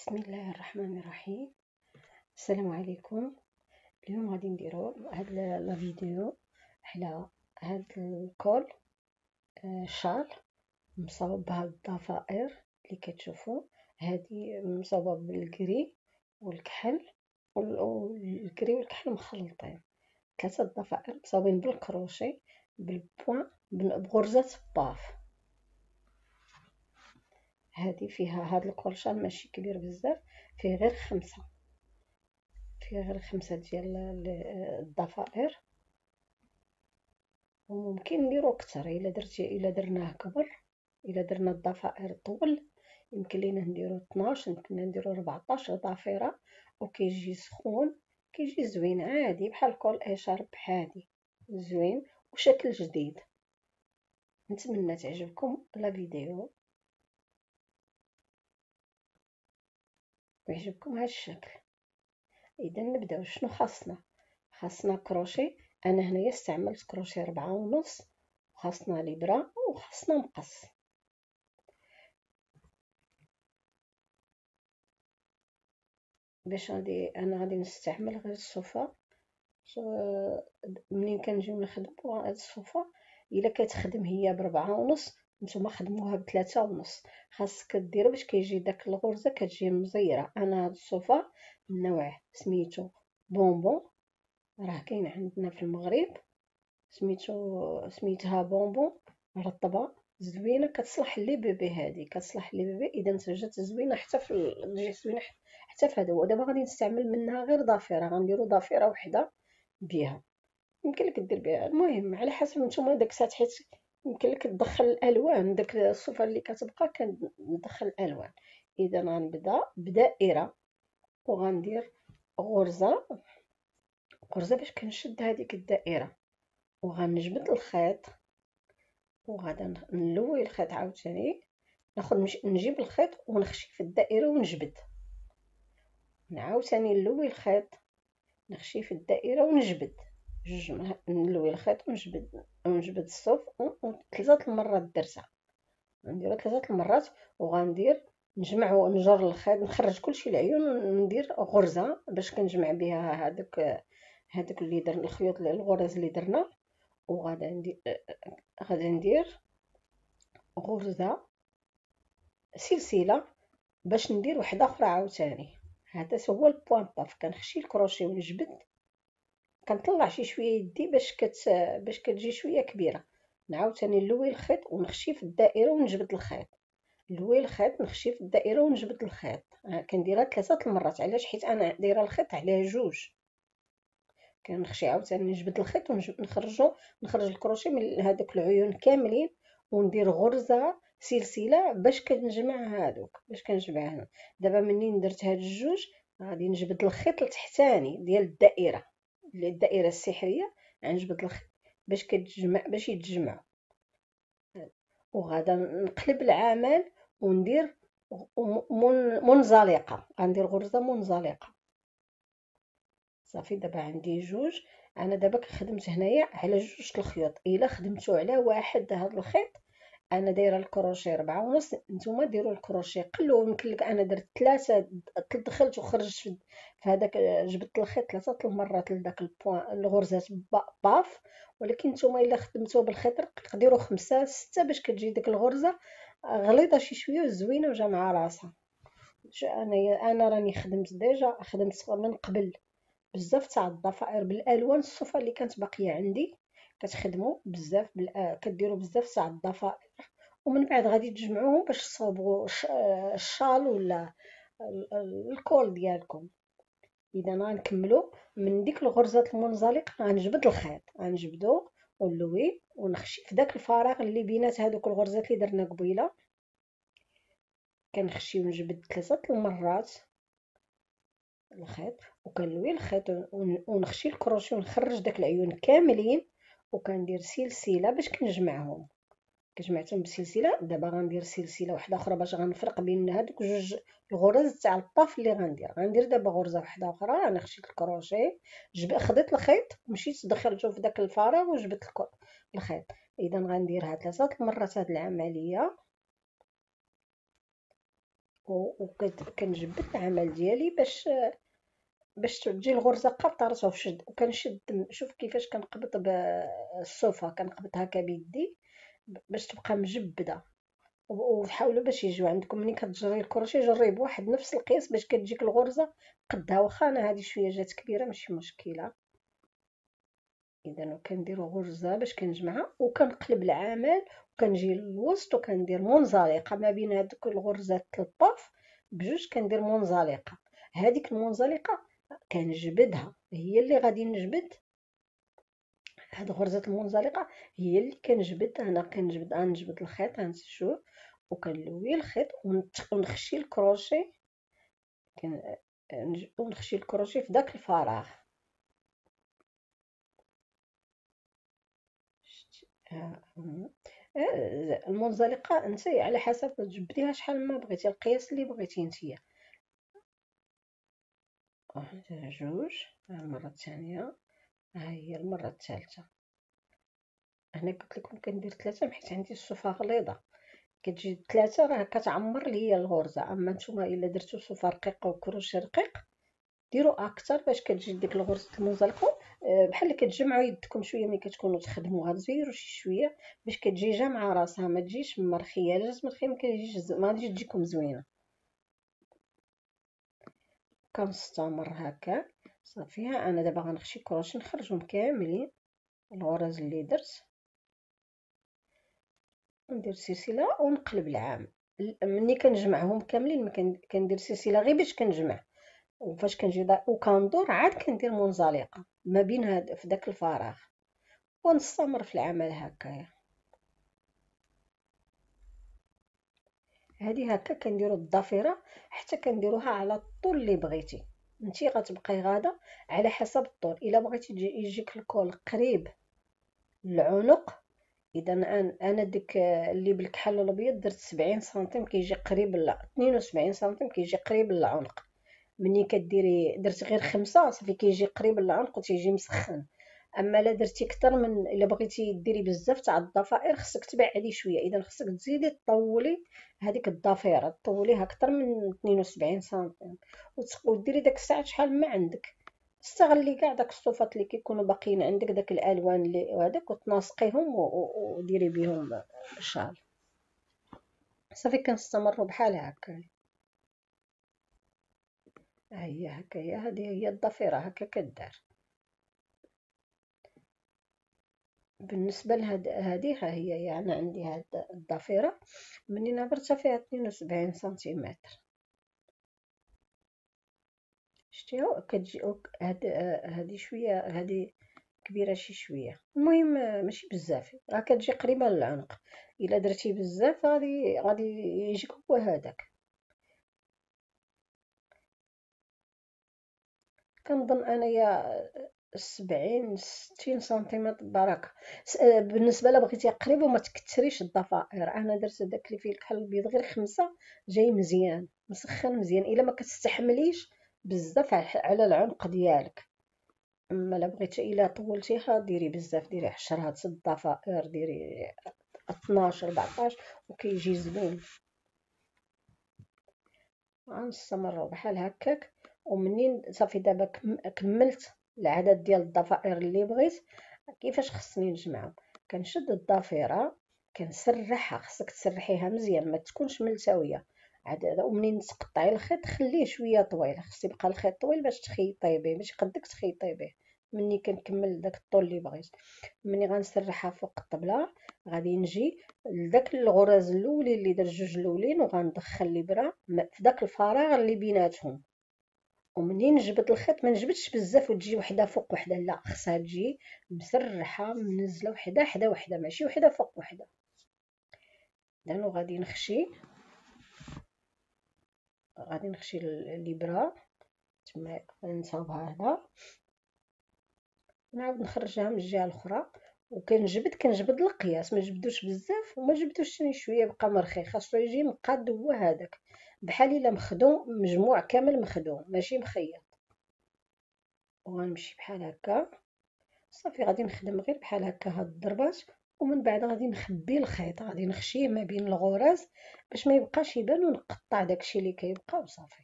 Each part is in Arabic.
بسم الله الرحمن الرحيم. السلام عليكم. اليوم غادي نديرو هاد la vidéo على هاد الكول آه، شال مصاوب بهاد الضفائر اللي كتشوفوا هادي مصاوبه بال gris والكحل وال gris والكحل مخلطين. ثلاثة الضفائر مصاوبين بالكروشي بال point بغرزة puff. هذه فيها هاد الكولشان ماشي كبير بزاف فيه غير خمسة. فيه غير خمسة ديال الضفائر. وممكن نديرو أكثر إلا درتي إلا درناه كبر إلا درنا الضفائر طول يمكن لينا نديرو 12 يمكن نديرو 14 ضفيرة. وكيجي سخون كيجي زوين عادي بحال كول اشارب عادي زوين وشكل جديد. نتمنى تعجبكم la vidéo. ويعجبكم هذا الشكل. إذا نبداو شنو خاصنا؟ خاصنا كروشي. أنا هنايا استعملت كروشي ربعة ونص وخاصنا الابره وخاصنا مقص. باش غادي أنا غادي نستعمل غير الصوفه منين كنجيو نخدمو هاد الصوفه إلا كتخدم هي بربعة ونص نتوما خدموها بثلاثة ونص. خاصك دير باش كيجي داك الغرزة كتجي مزيرة. أنا هاد الصوفه النوع سميتو بونبون. راه كاين عندنا في المغرب. سميتو سميتها بونبون. رطبة زوينة. كتصلح les bébés هادي. كتصلح les bébés إذا جات زوينة حتى في تجي زوينة حتى في هذا ودابا غادي نستعمل منها غير ضفيرة. غنديرو ضفيرة وحدة بها يمكن لك دير بها. المهم على حسب نتوما داك الساعة حيت يمكن لك تدخل الألوان داك الصفه اللي كتبقى كندخل الألوان. إذا غنبدأ بدائرة وغندير غرزه غرزه باش كنشد هذيك الدائرة. وغنجبد الخيط. وغادا نلوي الخيط عاوتاني. ناخذ مش... نجيب الخيط ونخشي في الدائرة ونجبد. نعاود ثاني نلوي الخيط. نخشي في الدائرة ونجبد. جوج نلوي الخيط ونجبد. ونجبد الصوف ثلاثة المرات درتها. نديرها ثلاثة المرات وغندير نجمع ونجر الخيط نخرج كلشي العيون ندير غرزة باش كنجمع بها هذاك هذاك اللي درنا الخيوط الغرز اللي درنا. وغادا ندير غادا ندير غرزة سلسلة باش ندير وحدة أخرى عاوتاني. هذا هو ال point puff. كنخشي الكروشي ونجبد كنطلع شي شوية يدي باش كت باش كتجي شوية كبيرة. نعاود ثاني نلوي الخيط ونخشي في الدائرة ونجبد الخيط. نلوي الخيط نخشي في الدائرة ونجبد الخيط. كنديرها ثلاثة المرات. علاش؟ حيت أنا دايرة الخيط عليه جوج. كنخشي عاوتاني نجبد الخيط ونخرجو نخرج الكروشي من هذوك العيون كاملين وندير غرزة سلسلة باش كنجمع هادوك باش كنجمعهم. دابا منين درت هاد الجوج؟ غادي نجبد الخيط التحتاني ديال الدائرة. الدائره السحرية غنجبد الخيط باش كتجمع باش يتجمع. وغادا نقلب العمل وندير منزلقة. غندير غرزة منزلقة. صافي دابا عندي جوج. أنا دابا خدمت هنايا على جوج الخيوط. إلا خدمتو على واحد هذا الخيط أنا دايرة الكروشي ربعة ونص نتوما ديروا الكروشي قلو يمكن لك أنا درت ثلاثة دخلت وخرجت في هذاك جبدت الخيط ثلاثة المرات لذاك ال point الغرزات puff ولكن نتوما إلا خدمتوه بالخيط رقيق ديروا خمسة ستة باش كتجي ديك الغرزة غليظة شي شوية وزوينة وجامعه راسها. أنا أنا راني خدمت déjà خدمت من قبل بزاف تاع الضفائر بالألوان الصفه اللي كانت باقية عندي. كتخدموا بزاف بال... كديروا بزاف تاع الضفائر. ومن بعد غادي تجمعوهم باش تصاوبوا الشال ولا الكول ديالكم. إذا غنكملوا من ديك الغرزات المنزلقة غنجبد الخيط. غنجبدو ونلوي ونخشي في داك الفراغ اللي بينات هذوك الغرزات اللي درنا قبيلة. كنخشي ونجبد ثلاثة المرات الخيط وكنلوي الخيط ونخشي الكروشي ونخرج داك العيون كاملين. وكندير سلسلة باش كنجمعهم. كجمعتهم بسلسلة. دابا غندير سلسلة واحدة أخرى باش غنفرق بين هادوك جوج الغرز تاع ال puff اللي غندير. غندير دابا غرزة واحدة أخرى. أنا خشيت الكروشي جب خديت الخيط. مشيت دخلته في داك الفراغ وجبت الخيط. إذا غنديرها ثلاثة المرات هاد العملية. وكنجبد العمل ديالي باش باش تجي الغرزة قطرت وشد وكنشد شوف كيفاش كنقبض بالصوفه كنقبض هكا بيدي باش تبقى مجبدة. وحاولوا باش يجيو عندكم. ملي كتجري الكروشي جري بواحد نفس القياس باش كتجيك الغرزة قدها. واخا أنا هذه شوية جات كبيرة ماشي مشكلة. إذا كنديروا غرزة باش كنجمعها وكنقلب العمل وكنجي للوسط وكندير منزلقة. ما بين هذوك الغرزات الطاف بجوج كندير منزلقة. هذيك المنزلقة كنجبدها هي اللي غادي نجبد. هاد غرزة المنزلقة هي اللي كنجبد أنا كنجبد غنجبد الخيط غنشوف وكنلوي الخيط ونخشي الكروشي ونخشي الكروشي في داك الفراغ. المنزلقة أنت على حسب تجبديها شحال ما بغيتي القياس اللي بغيتي نتيا واحد جوج المرة الثانية ها هي المرة الثالثة. هنا قلت لكم كندير ثلاثة حيت عندي الصوفه غليظة. كتجي ثلاثة راه كتعمر ليا الغرزة. أما نتوما إلا درتو صوفه رقيقة وكروشي رقيق ديروا أكثر باش كتجي ديك الغرزة المنزلقه آه، بحال كتجمعوا يدكم شوية ملي كتكونوا تخدموا غتزيروا شي شوية باش كتجي جامعه راسها. ما تجيش مرخية. جات مرخية ما كتجيش ما تجيكم زوينة. كنستمر هكا. صافي أنا دابا غنخشي كروشي نخرجهم كاملين الغرز اللي درت. ندير سلسلة ونقلب العام. ملي كنجمعهم كاملين كندير سلسلة غير باش كنجمع. وفاش كنجي وكندور عاد كندير منزلقة ما بين هاد في داك الفراغ. ونستمر في العمل هكايا. هذه هكا كنديروا الضفيرة حتى كنديروها على الطول اللي بغيتي. انتي غتبقاي غادة على حسب الطول. إلا بغيتي يجيك الكول قريب للعنق إذا أنا ديك اللي بالكحل الأبيض درت 70 سنتيم كيجي قريب ل 72 سنتيم كيجي قريب للعنق. ملي كديري درت غير خمسة صافي كيجي قريب للعنق وتيجي مسخن. أما لا درتي أكثر من إلا بغيتي ديري بزاف تاع الضفائر خصك تبعدي شوية. إذا خصك تزيدي تطولي هذيك الضفيرة تطوليها أكثر من 72 سنتيم. وديري داك الساعة شحال ما عندك. استغلي كاع داك الصوفات اللي كيكونوا باقيين عندك داك الألوان اللي هذاك وتناسقيهم وديري بهم الشال صافي كنستمروا بحال هكا. ها هي هكايا هذه هي الضفيرة هكا كدار. بالنسبة لهاد هذه ها هي يعني عندي هاد الضفيرة مني نبرتها فيها 72 سنتيمتر. شتيها كتجي هاد هادي شوية هادي كبيرة شي شوية. المهم ماشي بزاف راه كتجي قريبة للعنق. إلا درتي بزاف غادي غادي يجيك هو هذاك كنظن أنايا سبعين ستين سنتيمتر بركة بالنسبة لا بغيتي قريب وما تكثريش الضفائر. أنا درت داك اللي فيه الكحل البيض غير خمسة جاي مزيان. مسخن مزيان. إلا ما كتستحمليش بزاف على العنق ديالك. أما لا بغيتي إلا طولتيها ديري بزاف. ديري عشرة ست ضفائر. ديري 12 14 وكيجي زوين. غنستمروا بحال هكاك. ومنين صافي دابا كملت العدد ديال الضفائر اللي بغيت كيفاش خصني نجمعهم؟ كنشد الضفيره كنسرحها خصك تسرحيها مزيان ما تكونش ملتوية. عاد ومنين تقطعي الخيط خليه شوية طويل خص يبقى الخيط طويل باش تخيطي به باش يقدك تخيطي به مني كنكمل داك الطول اللي بغيت. مني غنسرحها فوق الطبلة غادي نجي لداك الغرز الاولين اللي درت جوج الأولين وغندخل الإبرة في داك الفراغ اللي بيناتهم. ومنين نجبد الخيط؟ ما نجبدش بزاف وتجي وحده فوق وحده لا خصها تجي مسرحة منزلة وحده حدا وحده ماشي وحده فوق وحده. اذا غادي نخشي غادي نخشي الابره تما نصاوبها هنا. نعاود نخرجها من الجهة الأخرى. وكنجبد كنجبد القياس. ما جبدوش بزاف وما جبدوش شوية بقى مرخي. خاصو يجي مقاد هو هذاك. بحال إلا مخدوم مجموع كامل مخدوم ماشي مخيط. وغنمشي بحال هكا. صافي غادي نخدم غير بحال هكا هاد الضربات ومن بعد غادي نخبي الخيط. غادي نخشيه ما بين الغراز باش ما يبقاش يبان ونقطع داكشي اللي كيبقى وصافي.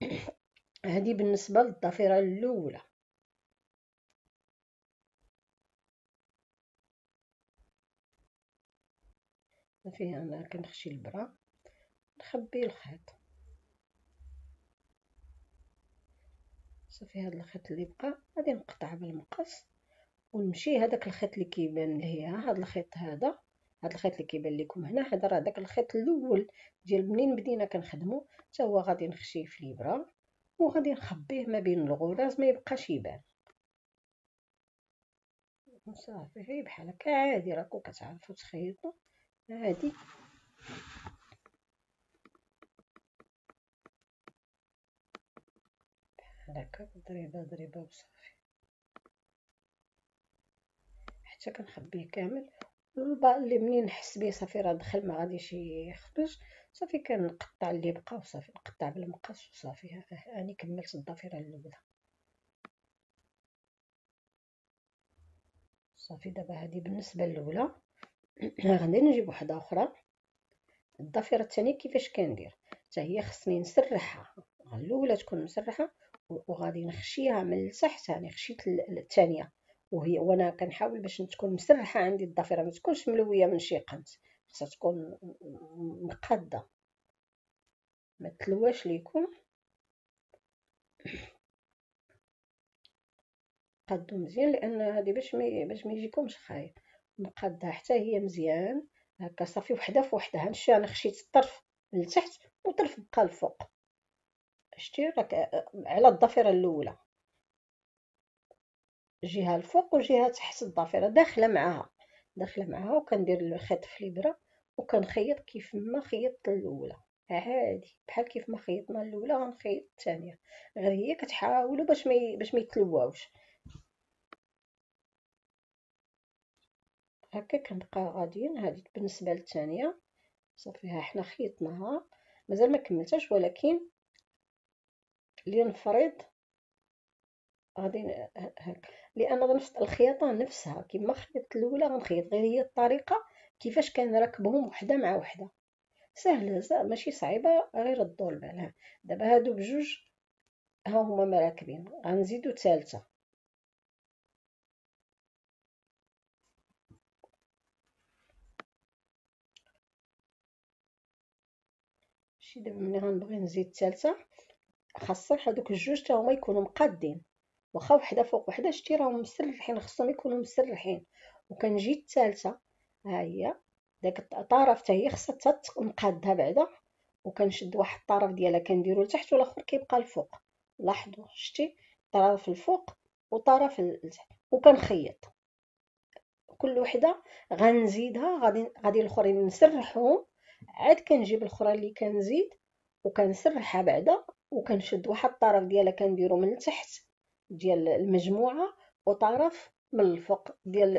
هذه بالنسبة للضفيرة الأولى. صافي أنا كنخشي البرا. نخبي الخيط. صافي هذا الخيط اللي بقى غادي نقطع بالمقص ونمشي. هذاك الخيط اللي كيبان لهيا هذا الخيط هذا. هذا الخيط اللي كيبان لكم هنا هذا راه داك الخيط الأول ديال منين بدينا كنخدمو. حتى هو غادي نخشيه في الابره وغادي نخبيه ما بين الغراز ما يبقاش يبان. صافي بحال هكا. عادي راكو كتعرفوا تخيطوا عادي. هكا ضريبه ضريبه وصافي حتى كنخبيه كامل. اللي منين نحس بيه صافي راه دخل ما غاديش يخرج. صافي كنقطع اللي بقى وصافي نقطع بالمقص وصافي. هاني كملت الضفيرة الأولى. صافي دابا هذه بالنسبة الأولى. غادي نجيب وحدة أخرى. الضفيرة الثانية كيفاش كندير؟ حتى هي خصني نسرحها. الأولى تكون مسرحة وغادي نخشيها من التحت يعني خشيت الثانية. وهي وأنا كنحاول باش تكون مسرحة عندي الضفيره ما تكونش ملوية من شي قنت. خصها تكون مقادة. ما تلواش ليكم قادو مزيان لأن هذه باش ما باش ما يجيكمش خايب. نقادها حتى هي مزيان. هكا صافي وحدة فوحدها نشي أنا خشيت الطرف لتحت وطرف بقى الفوق. شتي راك على الضفيره الأولى. جهة الفوق وجهة تحت الضفيره داخلة معاها. داخلة معاها وكندير الخيط في الابره وكنخيط كيف ما خيطت الأولى. عادي بحال كيف ما خيطنا الأولى غنخيط الثانية. غير هي كتحاولوا باش ما باش ما يتلواوش هكا كنبقى غاديين. هذه بالنسبة للثانية. صافي ها حنا خيطناها. مازال ما كملتهاش ولكن لنفرض غادي هكا لأن نفس الخياطة نفسها. كما خيطت الأولى غنخيط. غير هي الطريقة كيفاش كنركبهم وحدة مع وحدة. سهله ماشي صعيبة غير الدور بالها دابا هادو بجوج ها هما مراكبين. غنزيدو ثالثة. شي دابا ملي غنبغي نزيد ثالثة. خاصة هادوك الجوج تا هما يكونوا مقادين. واخا وحده فوق وحده شتي راهم مسرحين خصهم يكونوا مسرحين. وكنجي الثالثه ها هي داك الطرف حتى هي خصها حتى مقادها بعدا. وكنشد واحد الطرف ديالها كنديرو لتحت والآخر كيبقى الفوق. لاحظوا شتي؟ طرف الفوق وطرف لتحت وكنخيط. كل وحده غنزيدها غادي غادي الأخرين نسرحهم عاد كنجيب الأخرى اللي كنزيد وكنسرحها بعدا. وكنشد واحد الطرف ديالها كنديرو من التحت ديال المجموعة وطرف من الفوق ديال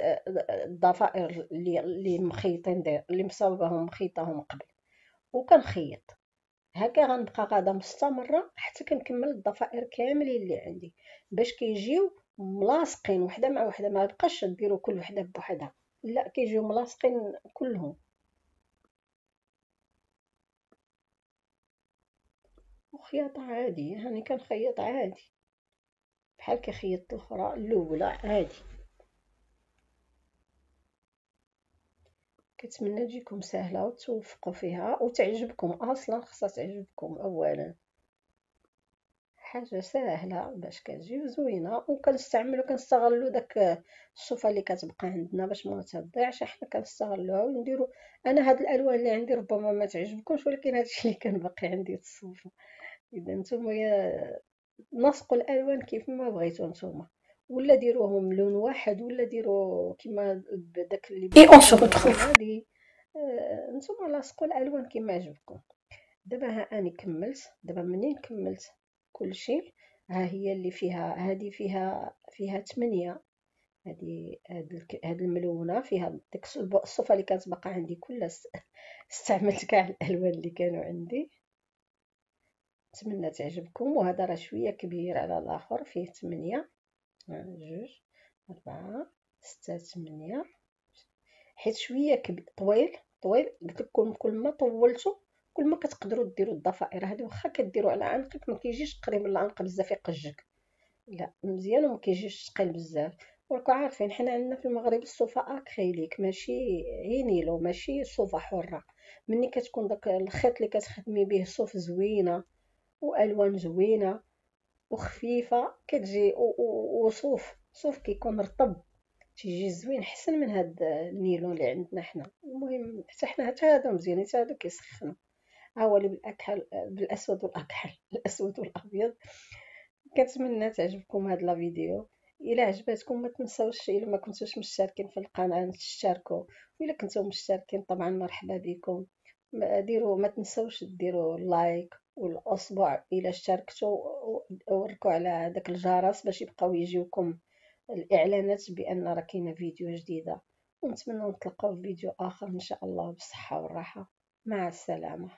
الضفائر اللي مخيطين اللي مصاوباهم مخيطاهم قبل. وكنخيط. هكا غنبقى غادا مستمرة حتى كنكمل الضفائر كاملين اللي عندي. باش كيجيو ملاصقين وحدة مع وحدة ما بقاش ديروا كل وحدة بوحدها. لا كيجيو ملاصقين كلهم. وخياطة عادية هاني كنخيط عادي. بحال كي خيطت الأخرى الأولى عادي. كنتمنى تجيكم سهلة وتوفقوا فيها وتعجبكم أصلا خصها تعجبكم اولا. حاجة سهلة باش كتجي زوينة وكنستعملوا كنستغلوا داك الصوفة اللي كتبقى عندنا باش ما تضيعش حنا كنستغلوها ونديروا أنا هاد الألوان اللي عندي ربما ما تعجبكمش ولكن هادشي اللي كان باقي عندي الصوفة. إذا نتوما نسقوا الألوان كيف ما بغيتو نتوما. ولا ديروهم لون واحد ولا ديروا كيما داك اللي et on se retrouve هادي. آه، نتوما لاصقوا الألوان كيما عجبكم دابا ها أني كملت. دابا منين كملت كلشي؟ ها هي اللي فيها هذه فيها فيها 8 هذه هاد الملونة فيها ديك الصفة اللي كانت باقا عندي كلها استعملت كاع الألوان اللي كانوا عندي. نتمنى تعجبكم وهذا راه شوية كبير على الآخر فيه 8 جوج أربعة ستة ثمانية حيت شوية كب... طويل طويل. قلت لكم كل ما طولتو كل ما كتقدروا ديروا الضفائر هذه واخا كديروا على عنقك ما كيجيش قريب العنق بزاف يقجك. لا مزيان وما كيجيش ثقيل بزاف. وراكم عارفين حنا عندنا في المغرب الصوفا أكريليك ماشي عينيلو ماشي صوفا حرة. ملي كتكون داك الخيط اللي كتخدمي به صوف زوينة وألوان زوينة وخفيفة كتجي وصوف صوف كيكون رطب تيجي زوين احسن من هاد النيلون اللي عندنا حنا. المهم حتى حنا حتى هادو مزيانين حتى هادو كيسخنوا. ها هو اللي بالأكحل بالأسود والأكحل الأسود والأبيض. كنتمنى تعجبكم هاد لا فيديو. إلا عجبتكم ما تنساوش إلا ما كنتوش مشتركين في القناة تشتركوا. وإلا كنتو مشتركين طبعا مرحبا بكم. ديروا ما تنساوش ديروا لايك والأصبع الا اشتركتوا وركوا على داك الجرس باش يبقاو يجيوكم الإعلانات بأن راه كاينة فيديو جديدة. ونتمنى نتلاقاو في فيديو آخر إن شاء الله بالصحة والراحة. مع السلامة.